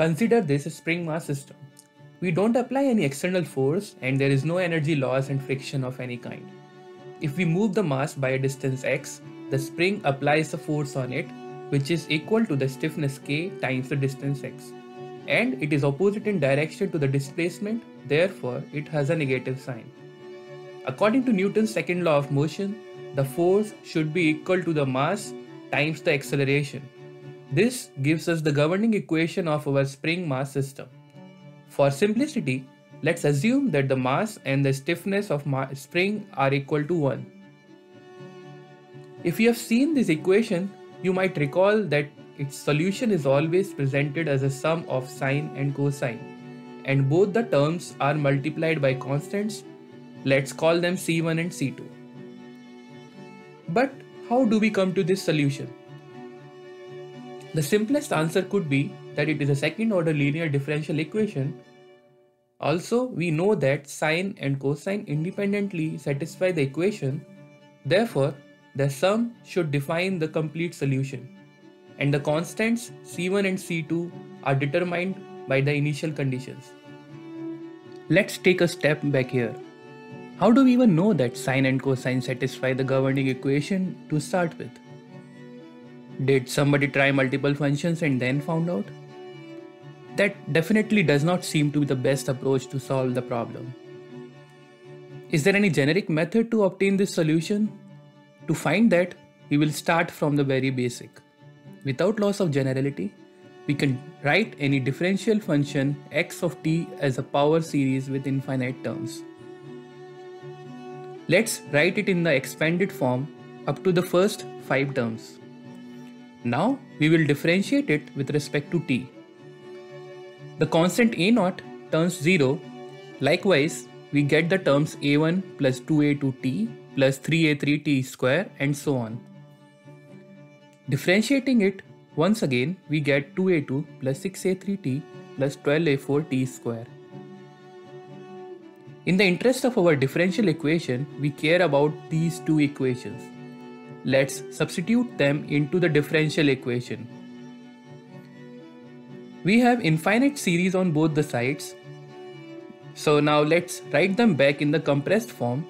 Consider this a spring mass system. We don't apply any external force and there is no energy loss and friction of any kind. If we move the mass by a distance x, the spring applies a force on it which is equal to the stiffness k times the distance x. And it is opposite in direction to the displacement, therefore it has a negative sign. According to Newton's second law of motion, the force should be equal to the mass times the acceleration. This gives us the governing equation of our spring mass system. For simplicity, let's assume that the mass and the stiffness of spring are equal to 1. If you have seen this equation, you might recall that its solution is always presented as a sum of sine and cosine, and both the terms are multiplied by constants. Let's call them C1 and C2. But how do we come to this solution? The simplest answer could be that it is a second order linear differential equation. Also, we know that sine and cosine independently satisfy the equation. Therefore, the sum should define the complete solution. And the constants C1 and C2 are determined by the initial conditions. Let's take a step back here. How do we even know that sine and cosine satisfy the governing equation to start with? Did somebody try multiple functions and then found out? That definitely does not seem to be the best approach to solve the problem. Is there any generic method to obtain this solution? To find that, we will start from the very basic. Without loss of generality, we can write any differential function x of t as a power series with infinite terms. Let's write it in the expanded form up to the first 5 terms. Now we will differentiate it with respect to t. The constant a0 turns 0. Likewise, we get the terms a1 plus 2a2t plus 3a3t square and so on. Differentiating it once again, we get 2a2 plus 6a3t plus 12a4t square. In the interest of our differential equation, we care about these two equations. Let's substitute them into the differential equation. We have infinite series on both the sides. So now let's write them back in the compressed form.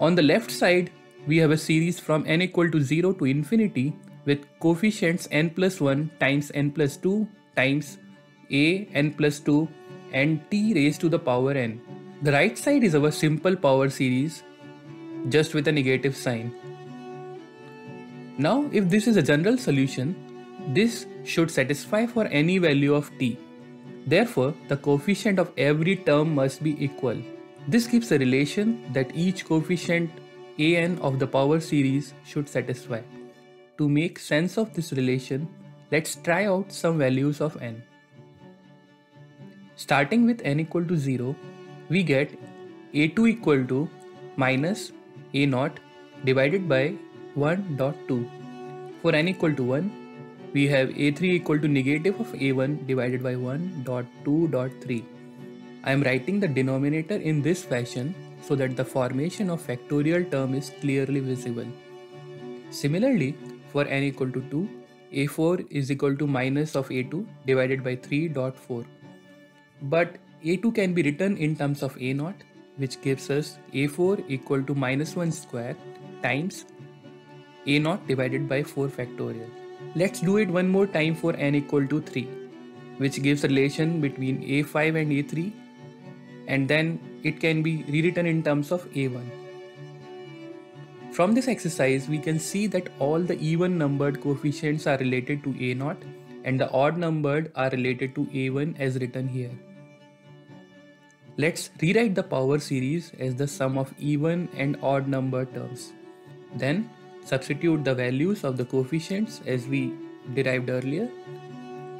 On the left side, we have a series from n equal to 0 to infinity with coefficients n plus 1 times n plus 2 times a n plus 2 and t raised to the power n. The right side is our simple power series just with a negative sign. Now if this is a general solution, this should satisfy for any value of t. Therefore, the coefficient of every term must be equal. This gives a relation that each coefficient an of the power series should satisfy. To make sense of this relation, let's try out some values of n. Starting with n equal to 0, we get a2 equal to minus a0 divided by 1.2. For n equal to 1, we have a3 equal to negative of a1 divided by 1.2.3. I am writing the denominator in this fashion so that the formation of factorial term is clearly visible. Similarly, for n equal to 2, a4 is equal to minus of a2 divided by 3.4. But a2 can be written in terms of a0 which gives us a4 equal to minus 1 square times a 0 divided by 4 factorial. Let's do it one more time for n equal to 3 which gives relation between a5 and a3 and then it can be rewritten in terms of a1. From this exercise we can see that all the even numbered coefficients are related to a0 and the odd numbered are related to a1 as written here. Let's rewrite the power series as the sum of even and odd number terms. Then Substitute the values of the coefficients as we derived earlier.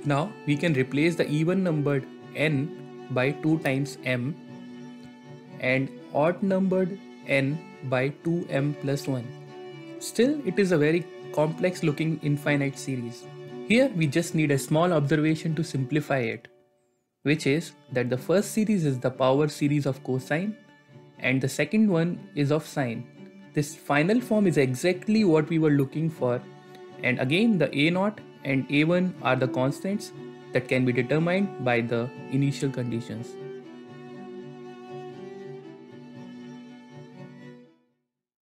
Now we can replace the even numbered n by 2 times m and odd numbered n by 2m plus 1. Still, it is a very complex looking infinite series. Here we just need a small observation to simplify it, which is that the first series is the power series of cosine and the second one is of sine. This final form is exactly what we were looking for and again the a0 and a1 are the constants that can be determined by the initial conditions.